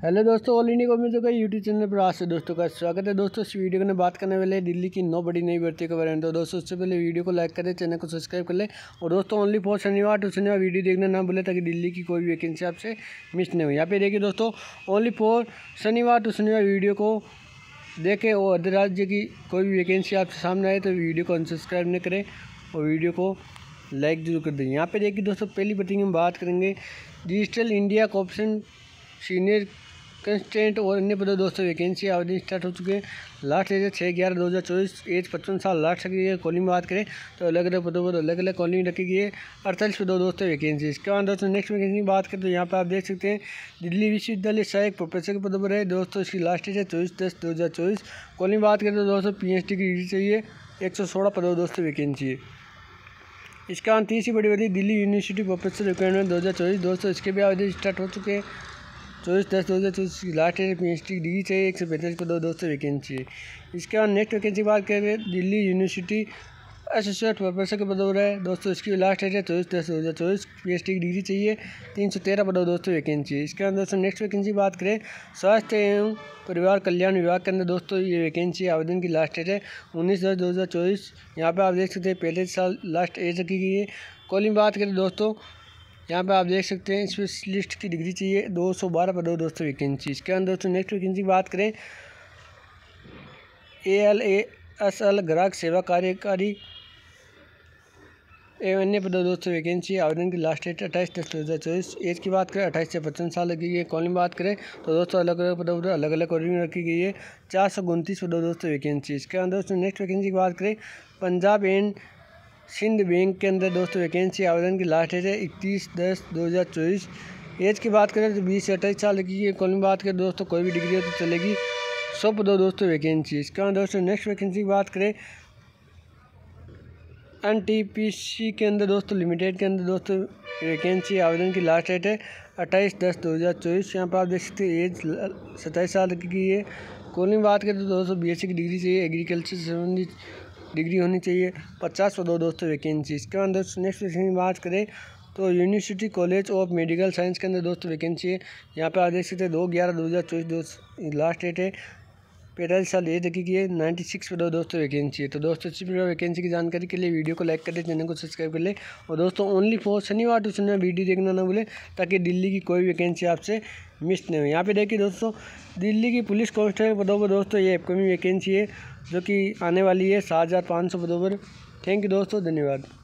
Hello दोस्तों all India government का YouTube channel पर आज से दोस्तों का स्वागत है। दोस्तों, इस वीडियो में बात करने वाले दिल्ली की नौ बड़ी नई भर्ती के बारे में। तो दोस्तों उससे पहले वीडियो को लाइक करें, चैनल को सब्सक्राइब कर ले और दोस्तों ओनली फॉर शनिवार टू शनिवार वीडियो देखना ना भूले ताकि दिल्ली की कोई वैकेंसी आपसे मिस नहीं हो। यहाँ पे देखिए दोस्तों ओनली फॉर शनिवार टू शनिवार वीडियो को देखें और अदर राज्य की कोई भी वैकेंसी आपसे सामने आए तो वीडियो को अनसब्सक्राइब नहीं करें और वीडियो को लाइक ज़रूर कर दें। यहाँ पे देखिए दोस्तों, पहली भर्ती में बात करेंगे। Digital India corporation senior consultant और अन्य पदों दोस्तों वैकेंसी आवेदन स्टार्ट हो चुके हैं। लास्ट एज है छः ग्यारह, दो हज़ार चौबीस एज पचपन साल लास्ट गई है। कॉलिंग बात करें तो अलग अलग पदों पर अलग अलग कॉलिंग रखी गई है। अड़तालीस पदों दोस्तों वैकेंसी इसके बाद दोस्तों नेक्स्ट वैकेंसी की बात करें तो यहाँ पर आप देख सकते हैं, दिल्ली विश्वविद्यालय सहायक प्रोफेसर के पदों पर है। दोस्तों, इसकी लास्ट एज है चौबीस दस, दो हज़ार चौबीस। कॉलिंग बात करें तो दोस्तों पी एच डी की डिग्री चाहिए, एक सौ सोलह पदों दोस्तों वैकेंसी है इसका बाद तीसरी बड़ी बड़ी दिल्ली यूनिवर्सिटी प्रोफेसर रिक्वायरमेंट दो हज़ार चौबीस। दोस्तों, इसके भी आवेदन स्टार्ट हो चुके हैं। चौबीस दस दो हज़ार चौबीस की लास्ट है पी एच डी डिग्री चाहिए एक सौ पैंतालीस पर दो दोस्तों वैकेंसी है। इसके बाद नेक्स्ट वैकेंसी बात करें, दिल्ली यूनिवर्सिटी एसोसिएट प्रोफेसर के पद हो है। दोस्तों, इसकी लास्ट डेट है चौबीस दस दो हज़ार चौबीस पी एच डी की डिग्री चाहिए। तीन सौ तेरह पदों दोस्तों वैकेंसी है। इसके बाद दोस्तों नेक्स्ट वैकेंसी बात करें, स्वास्थ्य एवं परिवार कल्याण विभाग के अंदर दोस्तों, ये वैकेंसी आवेदन की लास्ट डेट है उन्नीस दस दो हज़ार चौबीस। यहाँ पर आप देख सकते हैं, पहले साल लास्ट एज रखी गई है। कॉलिंग बात करें, दोस्तों यहाँ पे आप देख सकते हैं स्पेशलिस्ट की डिग्री चाहिए, दो सौ बारह पर दो दोस्तों वैकेंसी इसके अंदर दोस्तों नेक्स्ट वैकेंसी की बात करें A L A S L ग्राहक सेवा कार्यकारी एवं अन्य पदों दोस्तों वैकेंसी आवेदन की लास्ट डेट अट्ठाईस दस दो हज़ार चौबीस। एज की बात करें, अट्ठाईस से पचपन साल लगी है कॉलिंग बात करें तो दोस्तों अलग अलग पदों पर अलग अलग कॉलिंग रखी गई है, चार सौ उनतीस पदों दोस्तों वैकेंसी इसके अंदर दोस्तों नेक्स्ट वैकेंसी की बात करें, पंजाब एंड सिंध बैंक के अंदर दोस्तों वैकेंसी आवेदन की लास्ट डेट है इकतीस दस दो हज़ार चौबीस। एज की बात करें तो बीस से अट्ठाईस साल की है कॉल बात करें, दोस्तों कोई भी डिग्री हो तो चलेगी। सौ दो दोस्तों वैकेंसी। इसके बाद दोस्तों नेक्स्ट वैकेंसी की बात करें एन टी पी सी के अंदर दोस्तों, लिमिटेड के अंदर दोस्तों वैकेंसी आवेदन की लास्ट डेट है अट्ठाईस दस दो हज़ार चौबीस। यहाँ पर आप देख सकते हैं एज सत्ताईस साल की है कॉलिंग बात करें तो दोस्तों बी एस सी की डिग्री चाहिए एग्रीकल्चर से संबंधित डिग्री होनी चाहिए। पचास सौ दो दोस्तों वैकेंसी इसके बाद दोस्तों नेक्स्ट क्वेश्चन की बात करें तो university college of medical science के अंदर दोस्तों वैकेंसी है। यहाँ पर आप देख सकते हैं दो ग्यारह दो हज़ार चौबीस दोस्त लास्ट डेट है। पैंतालीस साल एज की है नाइन्टी सिक्स पर दोस्तों वैकेंसी है। तो दोस्तों, इसी प्रकार वैकेंसी की जानकारी के लिए वीडियो को लाइक कर चैनल को सब्सक्राइब कर ले। और दोस्तों ओनली फॉर शनिवार टू शनिवार वीडियो देखना ना भूले, ताकि दिल्ली की कोई वैकेंसी आपसे मिस नहीं हो। यहाँ पे देखिए दोस्तों, दिल्ली की पुलिस कांस्टेबल पदों पर दोस्तों, ये अपकमिंग वैकेंसी है, जो कि आने वाली है सात हज़ार पाँच सौ पदों पर। थैंक यू दोस्तों, धन्यवाद।